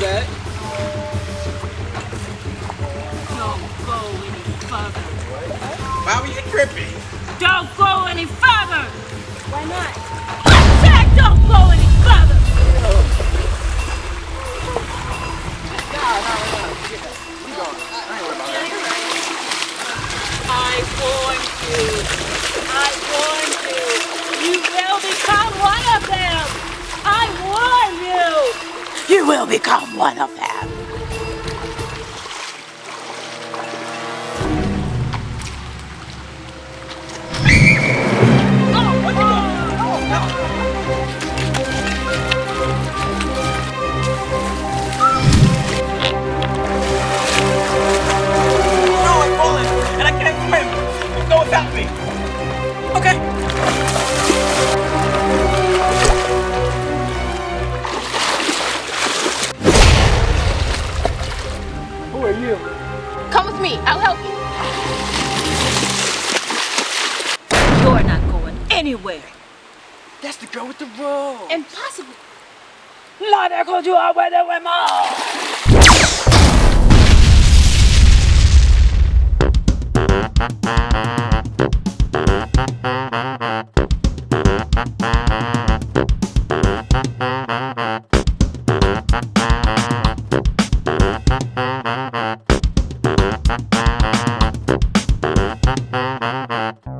that? Don't go any further. Why we get trippy? Don't go any further. Why not? I said don't go any further. Nah, nah, nah. Forget that. We going. I ain't worried about that. I warned you. I warned you. You will become one of them. I warn you. You will become one of them. No, I'm falling, and I can't swim. Go without me. Who are you? Come with me. I'll help you. You're not going anywhere. That's the girl with the rose. Impossible. La I called you are with the women. Mm-hmm.